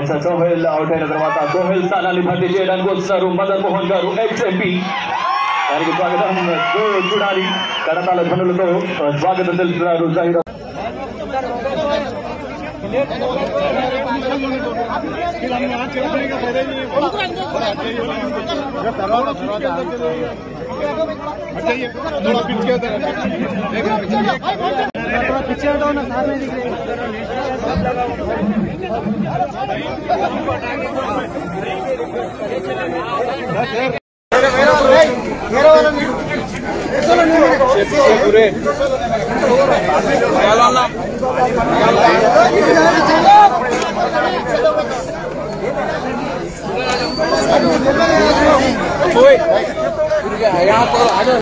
తీసిన సోహెల్ అవుట్ అయిన తర్వాత సోహెల్ స్థానాన్ని భర్తీ చేయడానికి వస్తున్నారు మదన్ మోహన్ గారు ఎక్స్ ఎంపీ వారికి స్వాగతం చూ- చూడాలి కడతాల ధ్వనులతో స్వాగతం తెలుపుతున్నారు జహీర్ తర్వాత पिक्चर दो ना सामने दिख रही मेरा वाला यहाँ तो